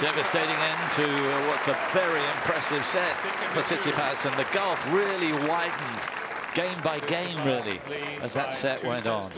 Devastating end to uh, what's a very impressive set for Tsitsipas, and the gulf really widened game by game, really, as that set went on.